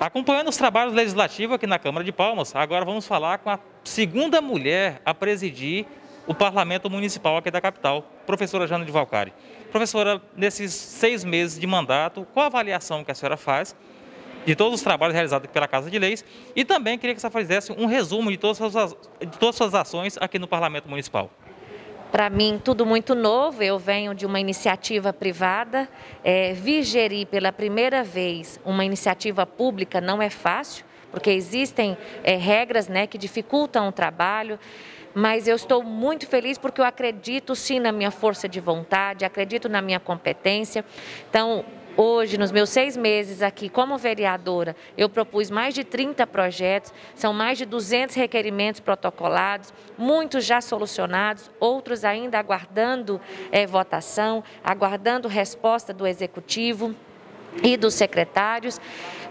Acompanhando os trabalhos legislativos aqui na Câmara de Palmas, agora vamos falar com a segunda mulher a presidir o Parlamento Municipal aqui da capital, professora Jana de Valcari. Professora, nesses seis meses de mandato, qual a avaliação que a senhora faz de todos os trabalhos realizados pela Casa de Leis e também queria que senhora fizesse um resumo de todas as, de todas as suas ações aqui no Parlamento Municipal. Para mim, tudo muito novo. Eu venho de uma iniciativa privada. É, vi gerir pela primeira vez uma iniciativa pública não é fácil, porque existem é, regras né, que dificultam o trabalho mas eu estou muito feliz porque eu acredito sim na minha força de vontade, acredito na minha competência. Então, Hoje, nos meus seis meses aqui como vereadora, eu propus mais de 30 projetos, são mais de 200 requerimentos protocolados, muitos já solucionados, outros ainda aguardando é, votação, aguardando resposta do Executivo e dos secretários.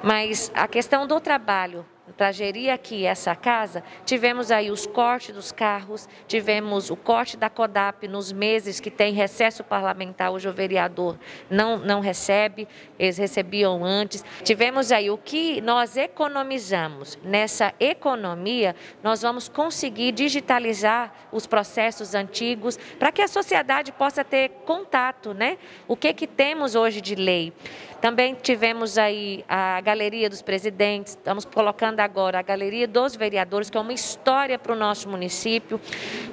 Mas a questão do trabalho para gerir aqui essa casa, tivemos aí os cortes dos carros, tivemos o corte da CODAP nos meses que tem recesso parlamentar, hoje o vereador não, não recebe, eles recebiam antes. Tivemos aí o que nós economizamos. Nessa economia, nós vamos conseguir digitalizar os processos antigos para que a sociedade possa ter contato, né? O que que temos hoje de lei? Também tivemos aí a Galeria dos Presidentes, estamos colocando agora a Galeria dos Vereadores, que é uma história para o nosso município.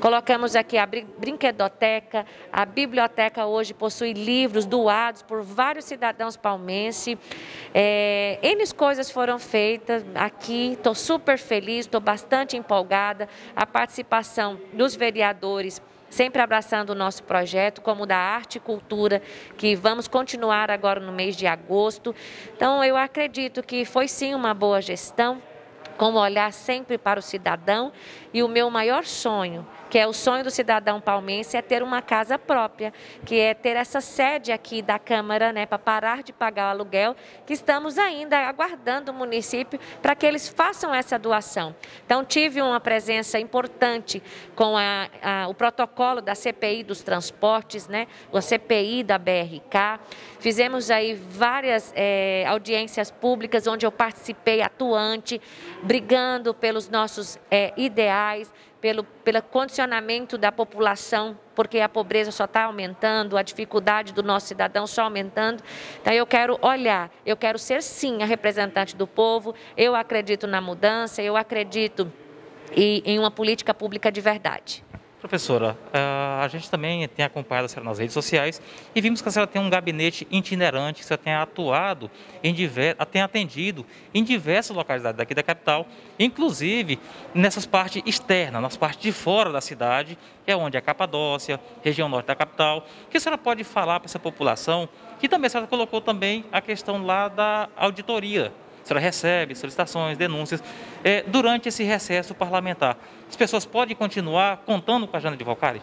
Colocamos aqui a brinquedoteca, a biblioteca hoje possui livros doados por vários cidadãos palmenses. É, N coisas foram feitas aqui, estou super feliz, estou bastante empolgada. A participação dos vereadores sempre abraçando o nosso projeto, como da arte e cultura, que vamos continuar agora no mês de agosto. Então, eu acredito que foi sim uma boa gestão, com olhar sempre para o cidadão e o meu maior sonho que é o sonho do cidadão palmense, é ter uma casa própria, que é ter essa sede aqui da Câmara, né, para parar de pagar o aluguel, que estamos ainda aguardando o município para que eles façam essa doação. Então, tive uma presença importante com a, a, o protocolo da CPI dos transportes, né, a CPI da BRK. Fizemos aí várias é, audiências públicas onde eu participei atuante, brigando pelos nossos é, ideais, pelo, pelo condicionamento da população, porque a pobreza só está aumentando, a dificuldade do nosso cidadão só aumentando. Então, eu quero olhar, eu quero ser sim a representante do povo, eu acredito na mudança, eu acredito em uma política pública de verdade. Professora, eh, a gente também tem acompanhado a senhora nas redes sociais e vimos que a senhora tem um gabinete itinerante, que a senhora tem atuado, em diver, tem atendido em diversas localidades daqui da capital, inclusive nessas partes externas, nas partes de fora da cidade, que é onde é a Capadócia, região norte da capital. O que a senhora pode falar para essa população? Que também a senhora colocou também a questão lá da auditoria senhora recebe solicitações, denúncias, é, durante esse recesso parlamentar. As pessoas podem continuar contando com a Jana de Valcari?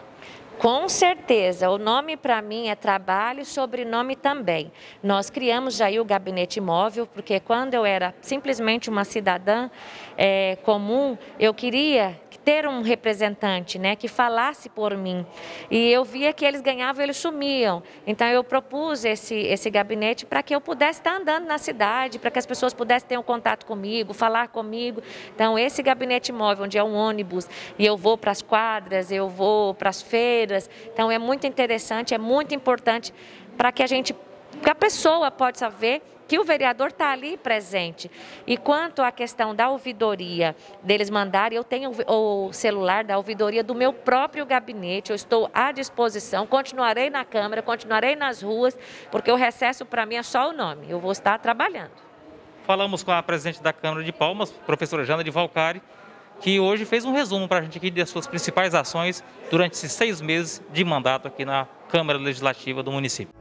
Com certeza, o nome para mim é trabalho e sobrenome também. Nós criamos já o gabinete móvel, porque quando eu era simplesmente uma cidadã é, comum, eu queria ter um representante, né, que falasse por mim. E eu via que eles ganhavam, eles sumiam. Então eu propus esse esse gabinete para que eu pudesse estar andando na cidade, para que as pessoas pudessem ter um contato comigo, falar comigo. Então esse gabinete móvel, onde é um ônibus e eu vou para as quadras, eu vou para as feiras. Então é muito interessante, é muito importante para que a gente, que a pessoa pode saber que o vereador está ali presente. E quanto à questão da ouvidoria, deles mandarem, eu tenho o celular da ouvidoria do meu próprio gabinete, eu estou à disposição, continuarei na Câmara, continuarei nas ruas, porque o recesso para mim é só o nome, eu vou estar trabalhando. Falamos com a presidente da Câmara de Palmas, professora Jana de Valcari, que hoje fez um resumo para a gente aqui das suas principais ações durante esses seis meses de mandato aqui na Câmara Legislativa do município.